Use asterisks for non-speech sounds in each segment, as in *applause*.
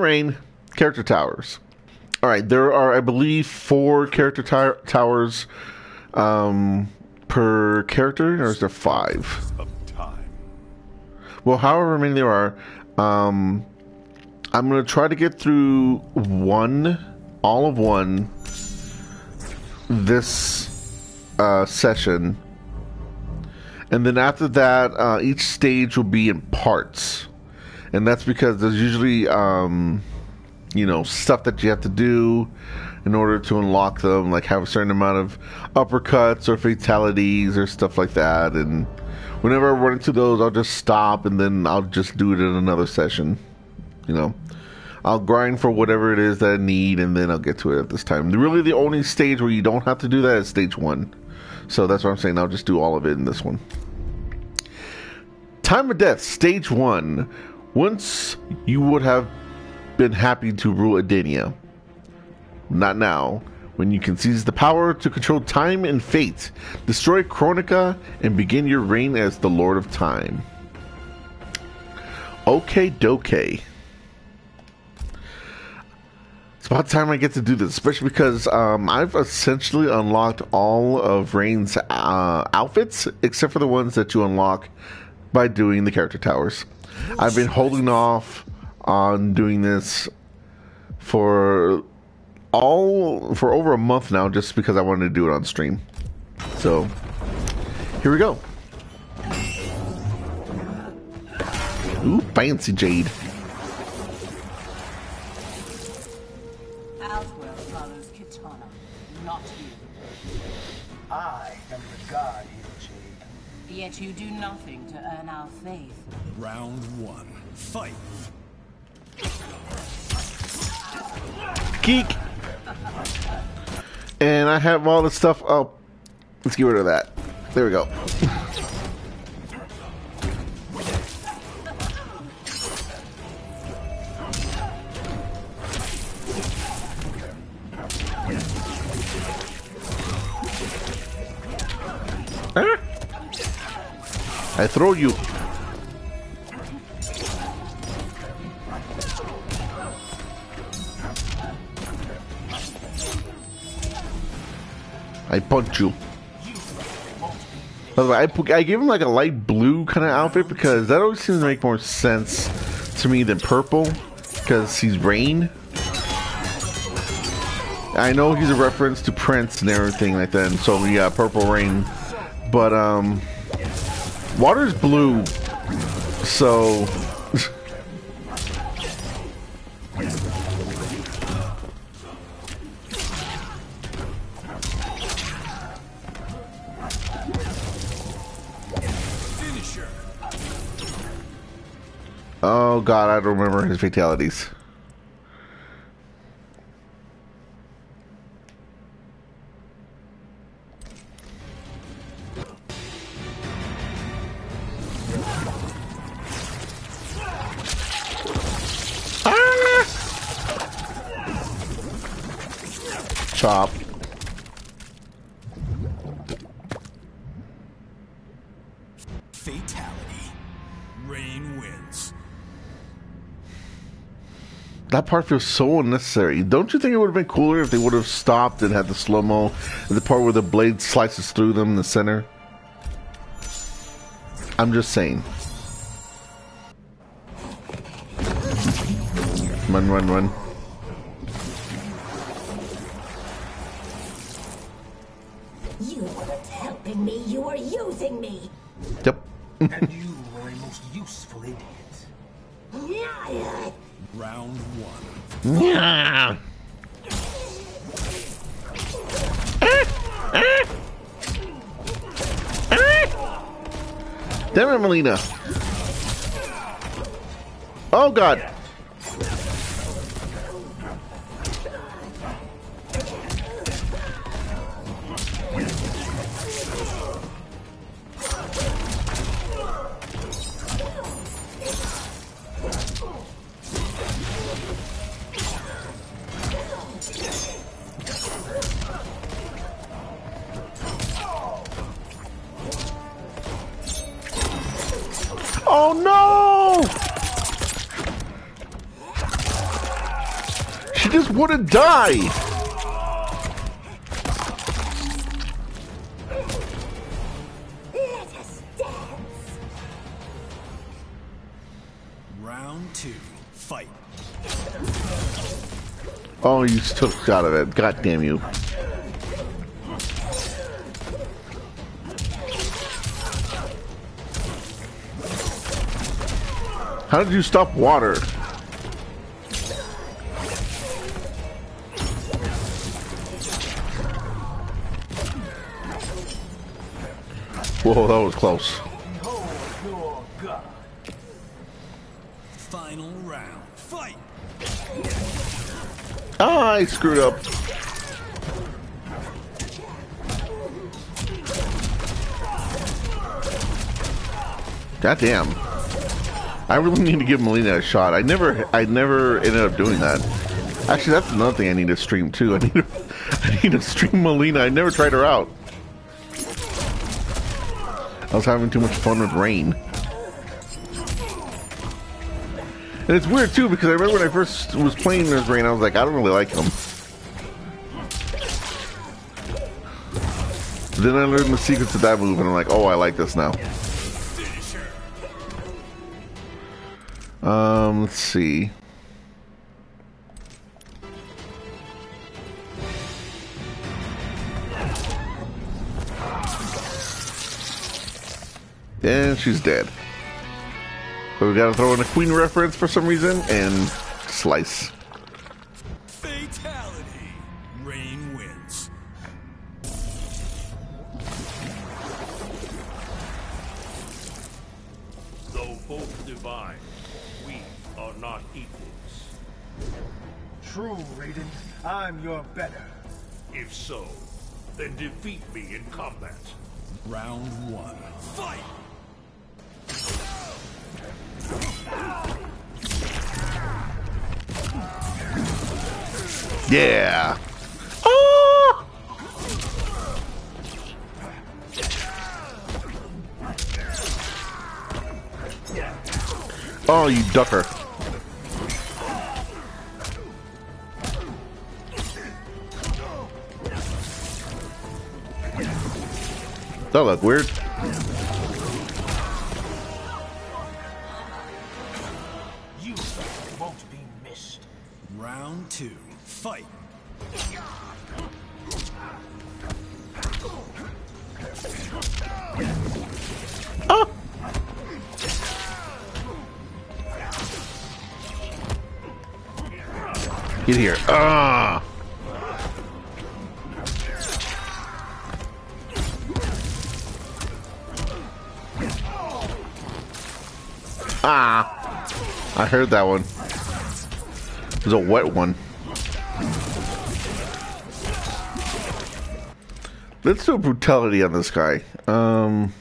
Rain character towers. All right, there are, I believe, four character t- towers um, per character, or is there five? Well, however many there are, um, I'm gonna try to get through one, all of one, this uh, session, and then after that, uh, each stage will be in parts, and that's because there's usually, um, you know, stuff that you have to do in order to unlock them, like have a certain amount of uppercuts or fatalities or stuff like that, and whenever I run into those, I'll just stop and then I'll just do it in another session. You know, I'll grind for whatever it is that I need and then I'll get to it at this time. Really, the only stage where you don't have to do that is stage one. So that's what I'm saying. I'll just do all of it in this one. Time of Death, stage one. Once you would have been happy to rule Edenia. Not now when you can seize the power to control time and fate, destroy Kronika, and begin your reign as the Lord of Time. Okay, doke. It's about time I get to do this, especially because um, I've essentially unlocked all of Rain's uh, outfits, except for the ones that you unlock by doing the character towers. I've been holding off on doing this for all for over a month now just because I wanted to do it on stream. So here we go. Ooh, fancy Jade. Elsewhere follows Kitana, not you. I am the god here, Jade. Yet you do nothing to earn our faith. Round one. Fight. Geek. And I have all the stuff up. Let's get rid of that. There we go. I throw you. I punch you. By the way, I, I gave him like a light blue kind of outfit because that always seems to make more sense to me than purple because he's rain. I know he's a reference to Prince and everything like that, and so we got purple rain. But um, water's blue, so god, I don't remember his fatalities. Ah! Chop. That part feels so unnecessary. Don't you think it would have been cooler if they would have stopped and had the slow mo, the part where the blade slices through them in the center? I'm just saying. Run, run, run. You weren't helping me, you were using me. Yep. and you were a most useful idiot. Yeah. Round one. Yeah. Damn it, Mileena. Oh, God. Oh no! She just wouldn't die! Round two, fight. Oh, you took out of it. God damn you. How did you stop water? Whoa, that was close. Final round. Fight. Ah, I screwed up. God damn. I really need to give Mileena a shot. I never I never ended up doing that. Actually that's another thing I need to stream too. I need to *laughs* I need to stream Mileena. I never tried her out. I was having too much fun with Rain. And it's weird too because I remember when I first was playing as Rain, I was like, I don't really like him. Then I learned the secrets of that move, and I'm like, oh, I like this now. Um, let's see. And she's dead. But we gotta throw in a Queen reference for some reason and slice. Yeah. Ah! Oh, you ducker. That look weird. Here. Ah. Ah. I heard that one. It was a wet one. Let's do brutality on this guy. Um.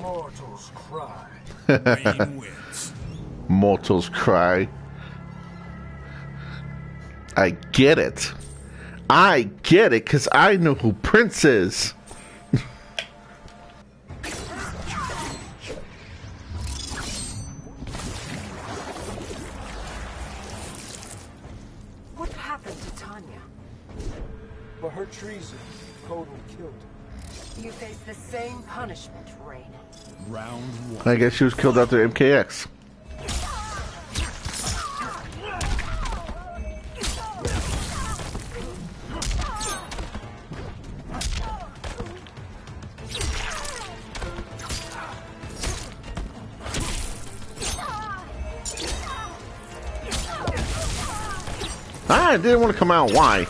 Mortals cry. *laughs* Rain wins. Mortals cry. I get it. I get it because I know who Prince is. I guess she was killed after MKX. I didn't want to come out. Why?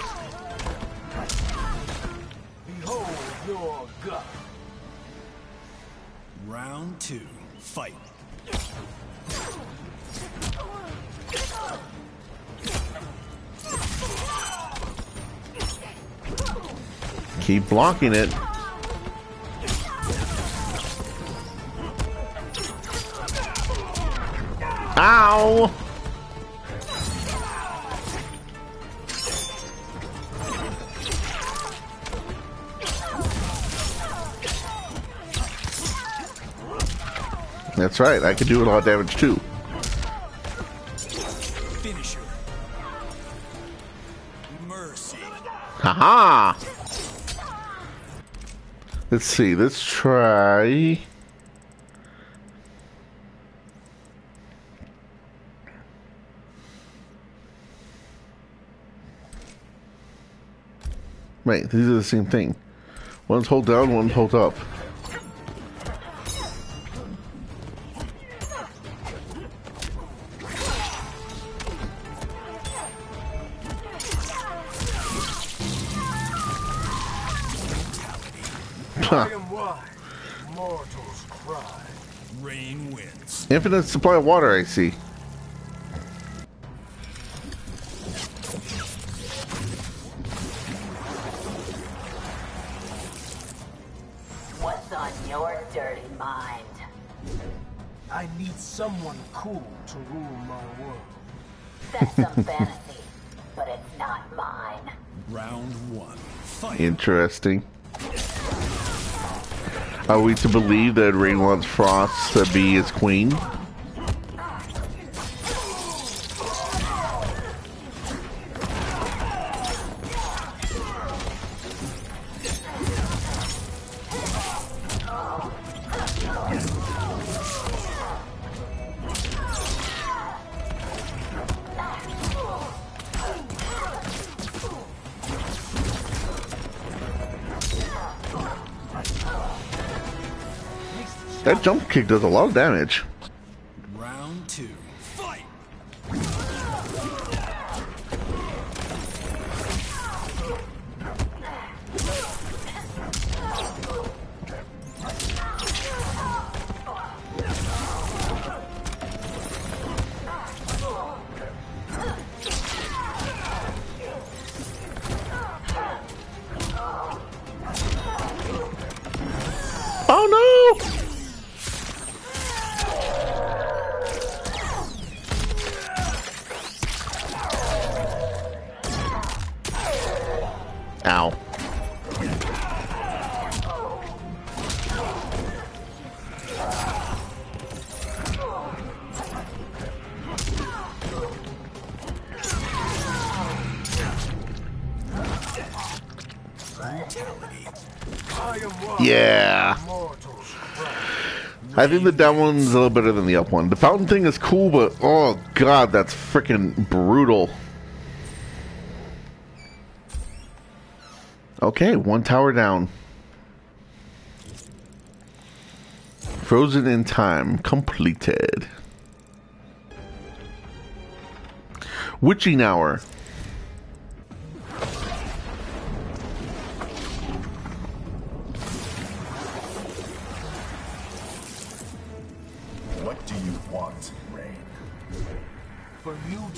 Keep blocking it. Ow! That's right, I can do a lot of damage too. Finisher. Mercy. Haha! Let's see, let's try. Wait, these are the same thing. One's hold down, one's hold up. Infinite supply of water, I see. What's on your dirty mind? I need someone cool to rule my world. That's some *laughs* fantasy, but it's not mine. Round one. Fight. Interesting. Are we to believe that Rain wants Frost to be his queen? That jump kick does a lot of damage. Yeah. I think the down one's a little better than the up one. The fountain thing is cool, but oh god, that's freaking brutal. Okay, one tower down. Frozen in time completed. Witching hour.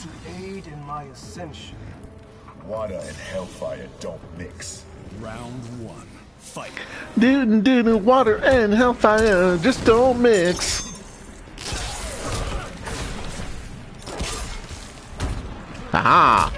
To aid in my ascension. Water and hellfire don't mix. Round one. Fight. Doo doo doo, water and hellfire just don't mix. Aha! Ah!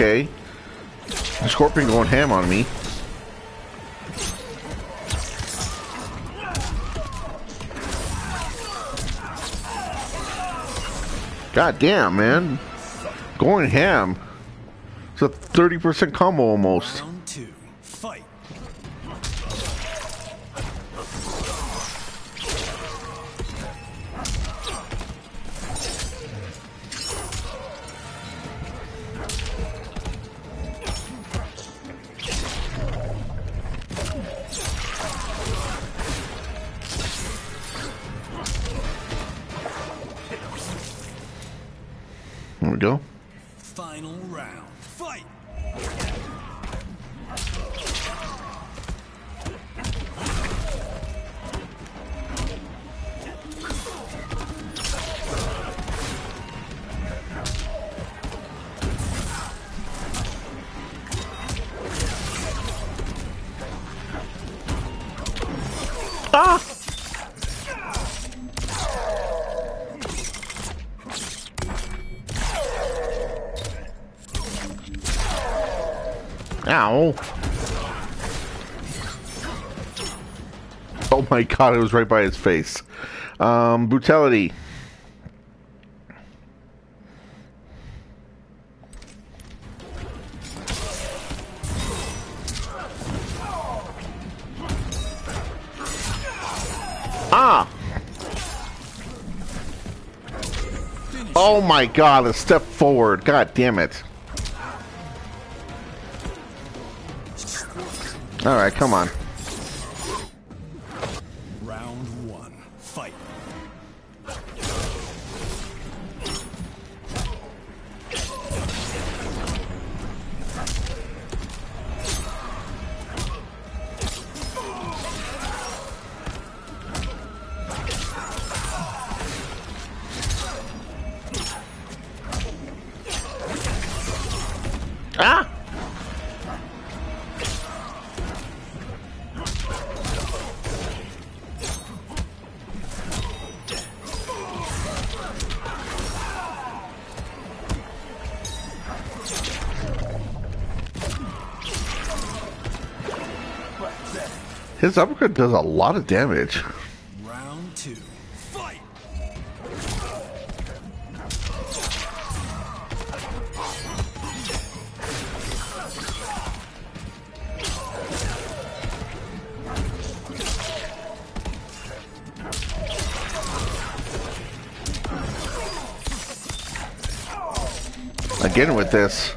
Okay. The scorpion going ham on me. God damn, man. Going ham. It's a 30% combo almost. Ah! Ow. Oh my god, it was right by his face. Um, brutality. My god, a step forward. God damn it. Alright, come on. His uppercut does a lot of damage. Round two. Fight! Again with this.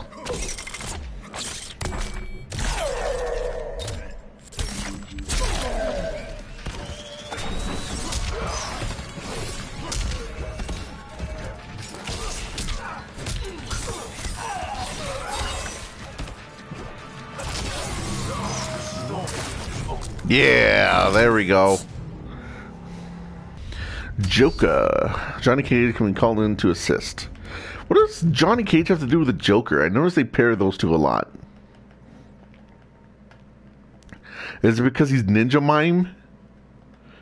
Yeah, there we go. Joker. Johnny Cage can be called in to assist. What does Johnny Cage have to do with the Joker? I notice they pair those two a lot. Is it because he's Ninja Mime?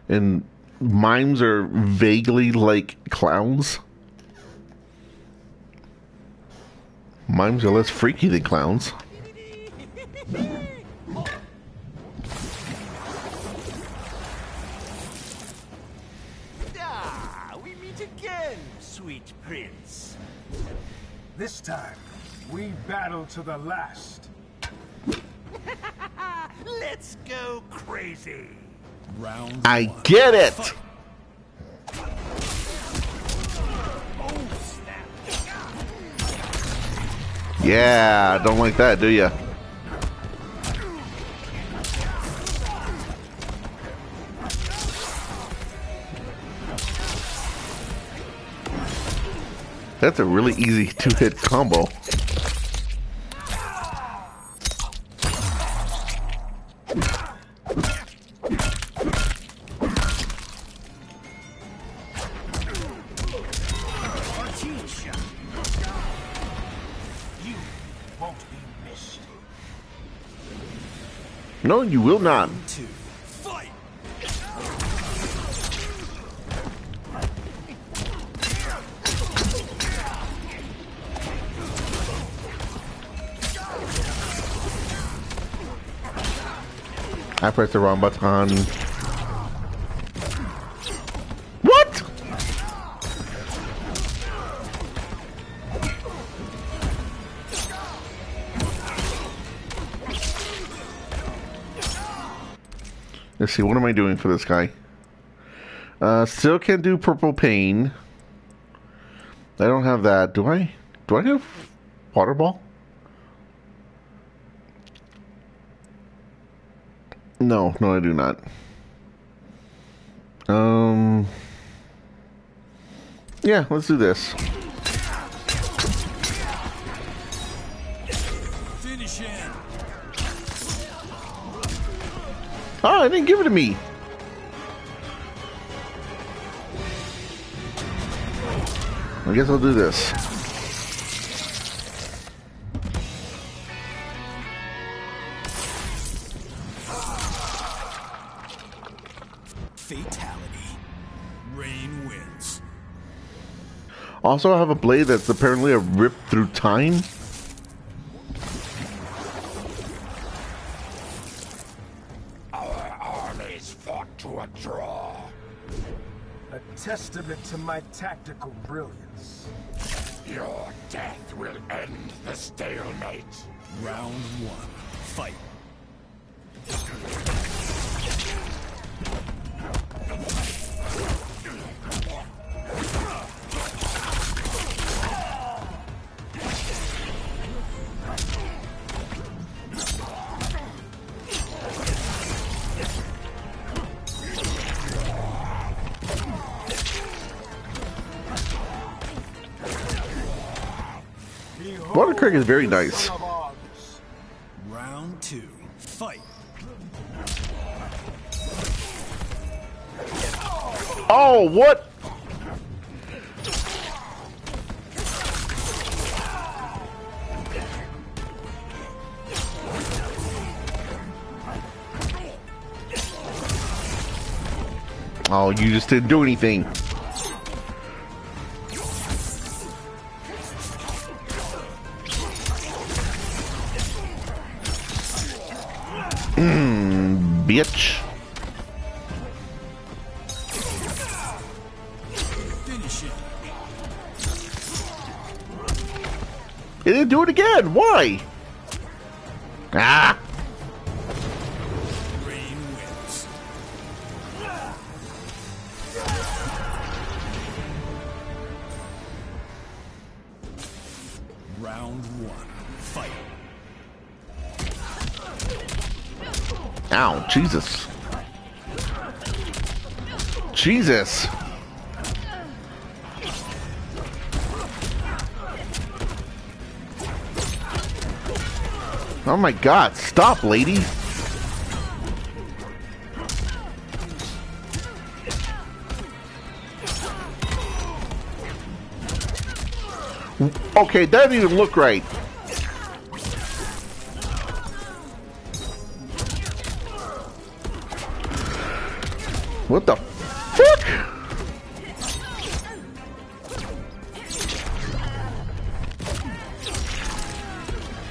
And mimes are vaguely like clowns? Mimes are less freaky than clowns. *laughs* This time, we battle to the last. *laughs* Let's go crazy. Round I one. get it! Fight! Oh, yeah, don't like that, do ya? That's a really easy two-hit combo. No, you will not. I pressed the wrong button. What? Let's see, what am I doing for this guy? Uh, still can't do purple pain. I don't have that. Do I? Do I have water ball? No, no, I do not. Um. Yeah, let's do this. Finish him. Oh, I didn't give it to me. I guess I'll do this. Also, I have a blade that's apparently a rip through time. Our armies fought to a draw. A testament to my tactical brilliance. Water Creek is very nice. son of Argus. Round two. Fight. Oh, what? Oh, you just didn't do anything. Mmm, bitch. It didn't do it again. Why? Ah! Jesus. Jesus. Oh my god, stop, lady. Okay, that didn't even look right. What the fuck?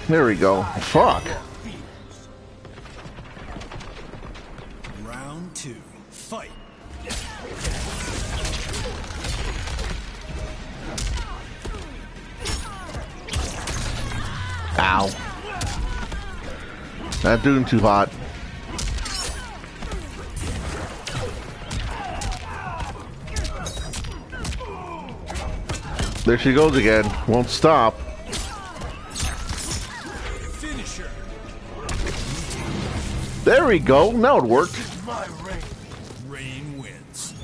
There we go. Fuck. Round two. Fight. Ow. Not doing too hot. There she goes again. Won't stop. There we go. Now it worked. My. Rain wins.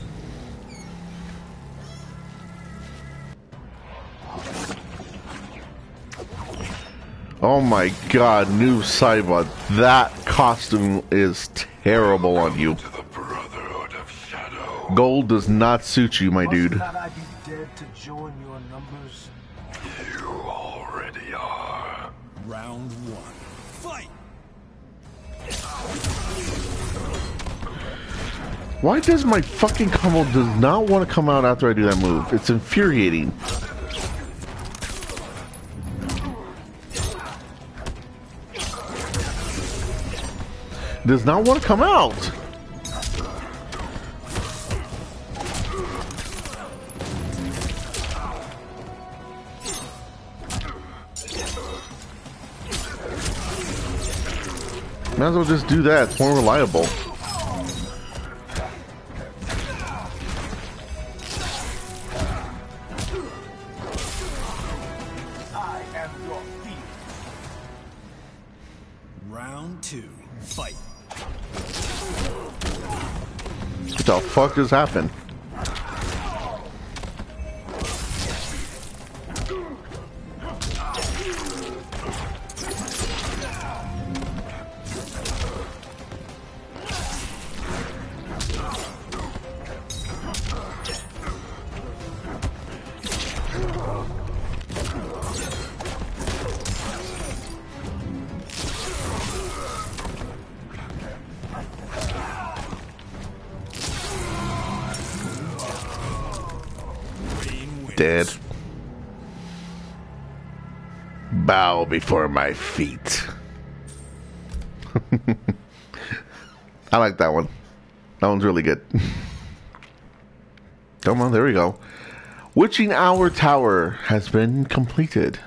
Oh my god, Noob Saibot. That costume is terrible on you. To the Brotherhood of Shadow. Gold does not suit you, my dude. Not I be dead to join your numbers? You already are. Round one. Fight. Why does my fucking combo does not want to come out after I do that move? It's infuriating. Does not want to come out. Might as well just do that. It's more reliable. I am your fiend. Round two. Fight. What the fuck just happened? Before my feet. *laughs* I like that one. That one's really good. Come on, there we go. Witching Hour Tower has been completed.